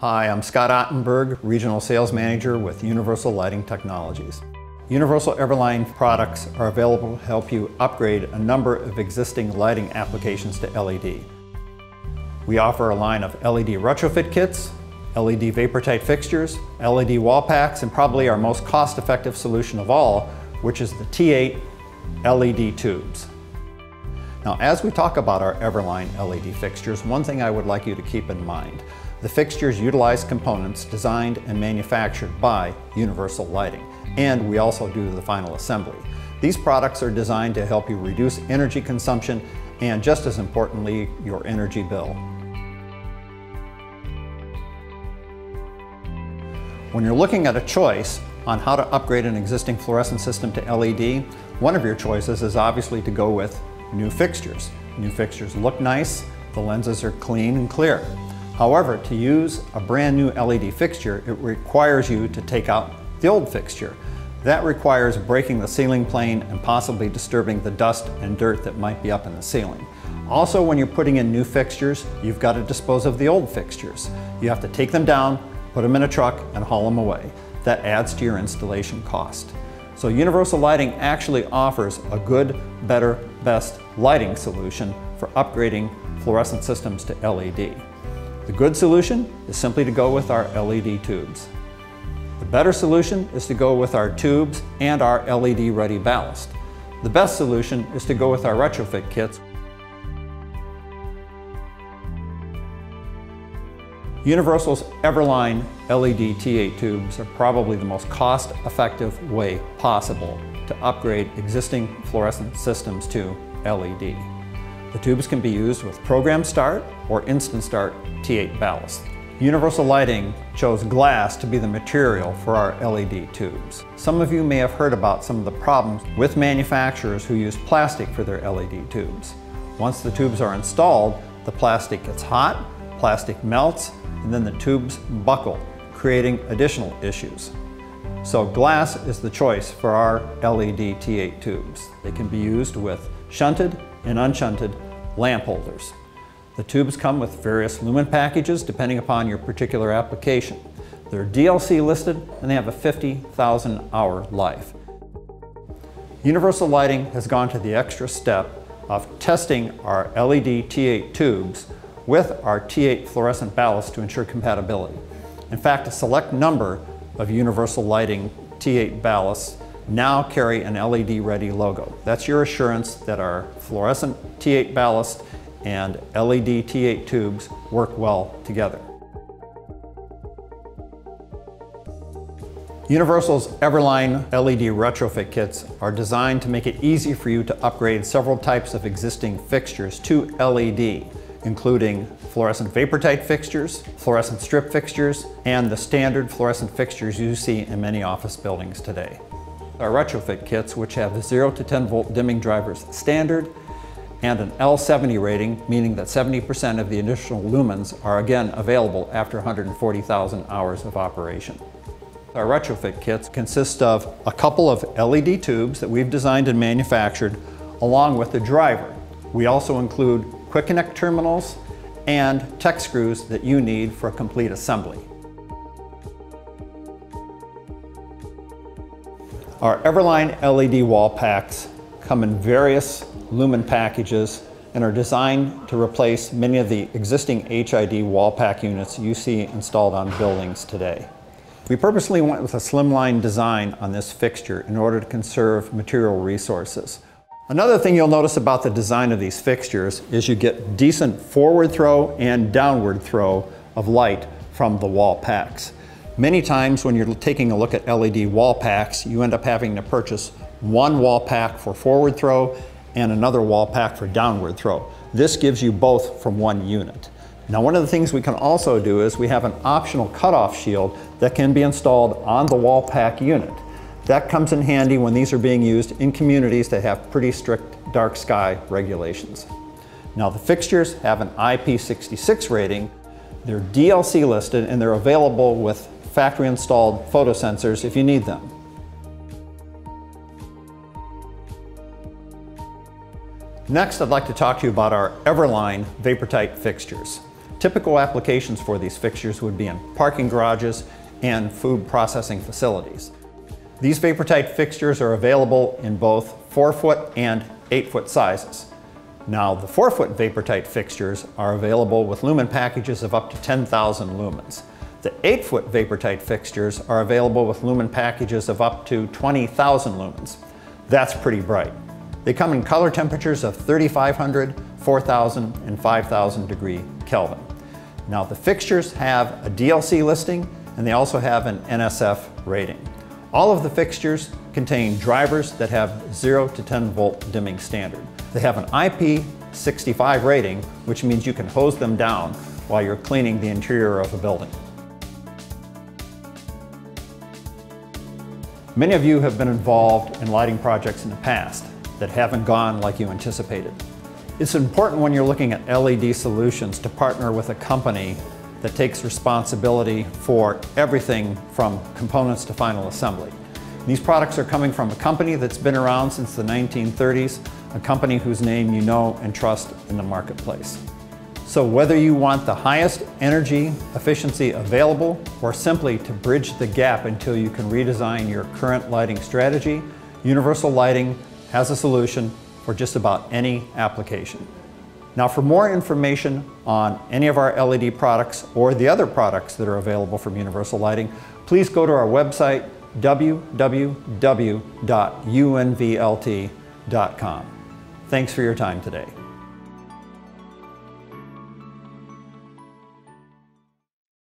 Hi, I'm Scott Ottenberg, Regional Sales Manager with Universal Lighting Technologies. Universal Everline products are available to help you upgrade a number of existing lighting applications to LED. We offer a line of LED retrofit kits, LED vapor tight fixtures, LED wall packs, and probably our most cost-effective solution of all, which is the T8 LED tubes. Now, as we talk about our Everline LED fixtures, one thing I would like you to keep in mind. The fixtures utilize components designed and manufactured by Universal Lighting, and we also do the final assembly. These products are designed to help you reduce energy consumption and just as importantly, your energy bill. When you're looking at a choice on how to upgrade an existing fluorescent system to LED, one of your choices is obviously to go with new fixtures. New fixtures look nice, the lenses are clean and clear. However, to use a brand new LED fixture, it requires you to take out the old fixture. That requires breaking the ceiling plane and possibly disturbing the dust and dirt that might be up in the ceiling. Also, when you're putting in new fixtures, you've got to dispose of the old fixtures. You have to take them down, put them in a truck, and haul them away. That adds to your installation cost. So Universal Lighting actually offers a good, better, best lighting solution for upgrading fluorescent systems to LED. The good solution is simply to go with our LED tubes. The better solution is to go with our tubes and our LED ready ballast. The best solution is to go with our retrofit kits. Universal's Everline LED T8 tubes are probably the most cost-effective way possible to upgrade existing fluorescent systems to LED. The tubes can be used with Program Start or Instant Start T8 ballast. Universal Lighting chose glass to be the material for our LED tubes. Some of you may have heard about some of the problems with manufacturers who use plastic for their LED tubes. Once the tubes are installed, the plastic gets hot, plastic melts, and then the tubes buckle, creating additional issues. So glass is the choice for our LED T8 tubes. They can be used with shunted and unshunted lamp holders. The tubes come with various lumen packages depending upon your particular application. They're DLC listed and they have a 50,000 hour life. Universal Lighting has gone to the extra step of testing our LED T8 tubes with our T8 fluorescent ballast to ensure compatibility. In fact, a select number of Universal Lighting T8 ballasts now carry an LED ready logo. That's your assurance that our fluorescent T8 ballast and LED T8 tubes work well together. Universal's Everline LED retrofit kits are designed to make it easy for you to upgrade several types of existing fixtures to LED, including fluorescent vapor tight fixtures, fluorescent strip fixtures, and the standard fluorescent fixtures you see in many office buildings today. Our retrofit kits, which have the 0 to 10 volt dimming drivers standard and an L70 rating, meaning that 70% of the additional lumens are again available after 140,000 hours of operation. Our retrofit kits consist of a couple of LED tubes that we've designed and manufactured along with the driver. We also include quick connect terminals and tech screws that you need for a complete assembly. Our Everline LED wall packs come in various lumen packages and are designed to replace many of the existing HID wall pack units you see installed on buildings today. We purposely went with a slimline design on this fixture in order to conserve material resources. Another thing you'll notice about the design of these fixtures is you get decent forward throw and downward throw of light from the wall packs. Many times when you're taking a look at LED wall packs, you end up having to purchase one wall pack for forward throw and another wall pack for downward throw. This gives you both from one unit. Now one of the things we can also do is we have an optional cutoff shield that can be installed on the wall pack unit. That comes in handy when these are being used in communities that have pretty strict dark sky regulations. Now the fixtures have an IP66 rating, they're DLC listed and they're available with factory installed photosensors if you need them. Next, I'd like to talk to you about our Everline VaporTight fixtures. Typical applications for these fixtures would be in parking garages and food processing facilities. These VaporTite fixtures are available in both 4 foot and 8 foot sizes. Now the 4 foot VaporTite fixtures are available with lumen packages of up to 10,000 lumens. The 8 foot VaporTite fixtures are available with lumen packages of up to 20,000 lumens. That's pretty bright. They come in color temperatures of 3,500, 4,000, and 5,000 degree Kelvin. Now the fixtures have a DLC listing and they also have an NSF rating. All of the fixtures contain drivers that have 0 to 10 volt dimming standard. They have an IP65 rating, which means you can hose them down while you're cleaning the interior of a building. Many of you have been involved in lighting projects in the past that haven't gone like you anticipated. It's important when you're looking at LED solutions to partner with a company that takes responsibility for everything from components to final assembly. These products are coming from a company that's been around since the 1930s, a company whose name you know and trust in the marketplace. So whether you want the highest energy efficiency available or simply to bridge the gap until you can redesign your current lighting strategy, Universal Lighting has a solution for just about any application. Now for more information on any of our LED products or the other products that are available from Universal Lighting, please go to our website www.unvlt.com. Thanks for your time today.